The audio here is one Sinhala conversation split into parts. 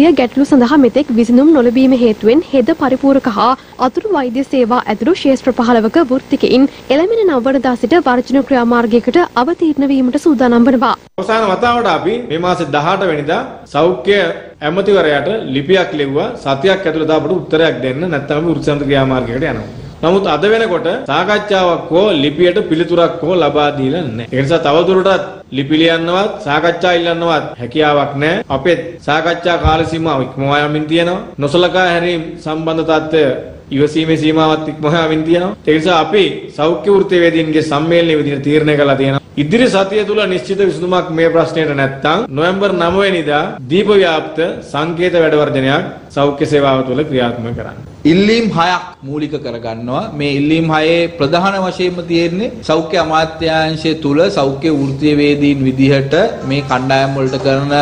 සිය ගැටලු සඳහා මෙතෙක් විසඳුම් නොලැබීම හේතුවෙන් හෙද පරිපූරක හා අතුරු වෛද්‍ය සේවා ඇතුළු ශේෂ්ත්‍ර පහළවක වෘත්තිකයින් එළමෙන නවවනදා සිට වර්ජන ක්‍රියාමාර්ගයකට අවතීර්ණ වීමට සූදානම් වනවා. අවසාන වතාවට අපි මේ මාසේ 18 වෙනිදා සෞඛ්‍ය ඇමතිවරයාට ලිපියක් ලිව්වා සතියක් ඇතුළත අපට උත්තරයක් දෙන්න නැත්නම් අපි වෘත්තිසන්ත ක්‍රියාමාර්ගයකට යනවා. නමුත් අද වෙනකොට සාකච්ඡාවක් හෝ ලිපියට පිළිතුරක් හෝ ලබා දීලා නැහැ. ඒ නිසා තවදුරටත් ලිපි ලියන්නවත් සාකච්ඡා ඉල්ලන්නවත් හැකියාවක් නැහැ. අපේ සාකච්ඡා කාල සීමාව ඉක්මවා යමින් තියෙනවා. නොසලකා හැරීම් සම්බන්ධ තත්ත්වය ඉවසීමේ සීමාවත් ඉක්මවා යමින් තියෙනවා. ඒ නිසා අපි සෞඛ්‍ය වෘත්තීයවේදීන්ගේ සම්මේලනයේ විදිහට තීරණය කළා තියෙනවා. ඉදිරි සතිය තුල නිශ්චිත විසඳුමක් මේ ප්‍රශ්නයට නැත්නම් නොවැම්බර් 9 වෙනිදා දීප ව්‍යාප්ත සංකේත වැඩවර්ජනයක් සෞඛ්‍ය සේවාව තුළ ක්‍රියාත්මක කරන්න. ඉල්ලීම් හයක් මූලික කරගන්නවා. මේ ඉල්ලීම් හයේ ප්‍රධාන වශයෙන්ම තියෙන්නේ සෞඛ්‍ය අමාත්‍යාංශය තුල සෞඛ්‍ය වෘත්තීයවේදීන් විදිහට මේ කණ්ඩායම් වලට කරන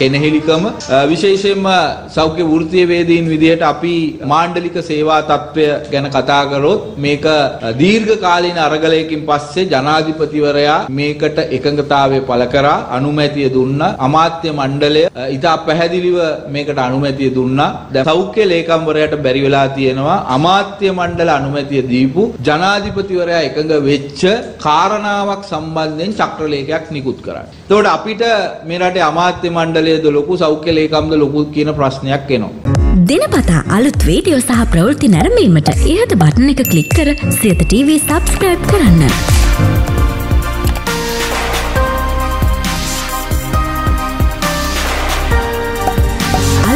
කෙනෙහිලිකම. විශේෂයෙන්ම සෞඛ්‍ය වෘත්තීයවේදීන් විදිහට අපි මාණ්ඩලික සේවා තත්ත්වය ගැන කතා කරොත් මේක දීර්ඝ කාලීන අරගලයකින් පස්සේ ජනාධිපතිවරයා මේකට එකඟතාවය පළ කරා අනුමැතිය දුන්නා. අමාත්‍ය මණ්ඩලය ඉතා පැහැදිලිව මේකට අනුමැතිය දුන්නා. දැන් සෞඛ්‍ය ලේකම්වරයාට බැරි වෙලා තියෙනවා අමාත්‍ය මණ්ඩල අනුමැතිය දීපු ජනාධිපතිවරයා එකඟ වෙච්ච කාරණාවක් සම්බන්ධයෙන් චක්‍රලේඛයක් නිකුත් කරන්න. එතකොට අපිට මේ රටේ අමාත්‍ය මණ්ඩලයේද ලොකු සෞඛ්‍ය ලේකම්ද ලොකු කියන ප්‍රශ්නයක් එනවා. දිනපතා අලුත් වීඩියෝ සහ ප්‍රවෘත්ති නැරඹීමට ඉහත බටන එක ක්ලික් කර සියත TV සබස්ක්‍රයිබ් කරන්න.